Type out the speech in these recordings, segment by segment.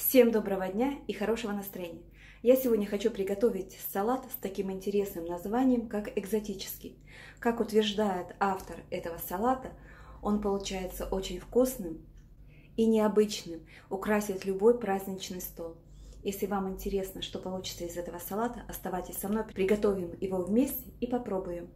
Всем доброго дня и хорошего настроения! Я сегодня хочу приготовить салат с таким интересным названием, как экзотический. Как утверждает автор этого салата, он получается очень вкусным и необычным, украсит любой праздничный стол. Если вам интересно, что получится из этого салата, оставайтесь со мной, приготовим его вместе и попробуем.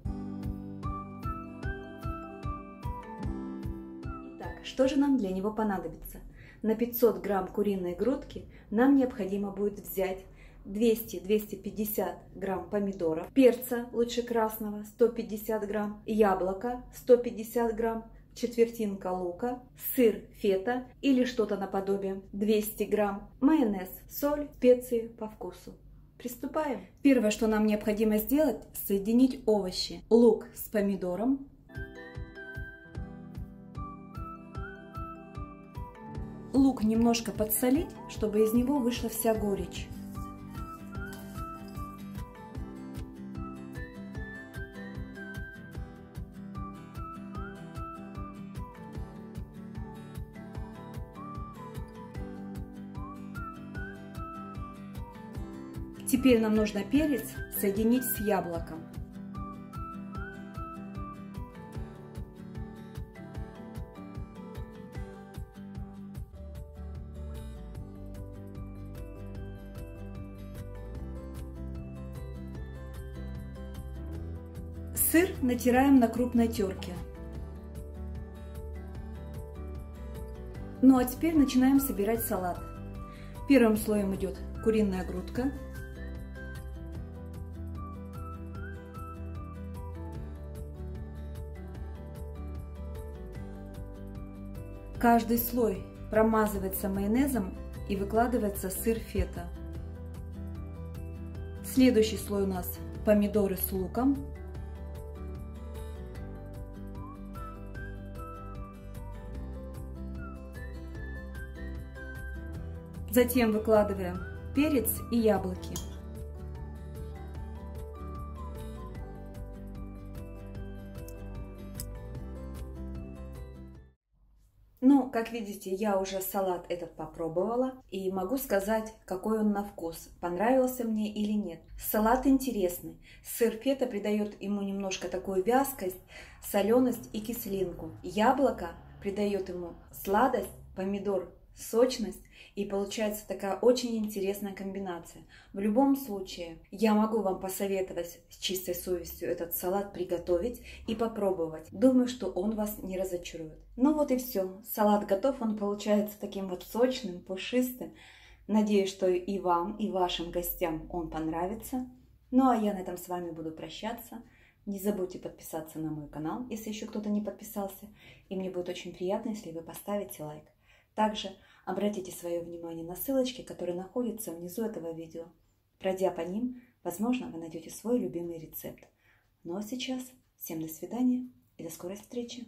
Итак, что же нам для него понадобится? На 500 грамм куриной грудки нам необходимо будет взять 200-250 грамм помидоров, перца лучше красного 150 грамм, яблоко 150 грамм, четвертинка лука, сыр фета или что-то наподобие 200 грамм, майонез, соль, специи по вкусу. Приступаем. Первое, что нам необходимо сделать, соединить овощи. Лук с помидором, лук немножко подсолить, чтобы из него вышла вся горечь. Теперь нам нужно перец соединить с яблоком. Сыр натираем на крупной терке. Ну а теперь начинаем собирать салат. Первым слоем идет куриная грудка. Каждый слой промазывается майонезом и выкладывается сыр фета. Следующий слой у нас помидоры с луком. Затем выкладываем перец и яблоки. Ну, как видите, я уже салат этот попробовала и могу сказать, какой он на вкус, понравился мне или нет. Салат интересный. Сыр фета придает ему немножко такую вязкость, соленость и кислинку. Яблоко придает ему сладость, помидор сочность и получается такая очень интересная комбинация. В любом случае, я могу вам посоветовать с чистой совестью этот салат приготовить и попробовать. Думаю, что он вас не разочарует. Ну вот и все. Салат готов, он получается таким вот сочным, пушистым. Надеюсь, что и вам, и вашим гостям он понравится. Ну а я на этом с вами буду прощаться. Не забудьте подписаться на мой канал, если еще кто-то не подписался. И мне будет очень приятно, если вы поставите лайк. Также обратите свое внимание на ссылочки, которые находятся внизу этого видео. Пройдя по ним, возможно, вы найдете свой любимый рецепт. Ну а сейчас всем до свидания и до скорой встречи!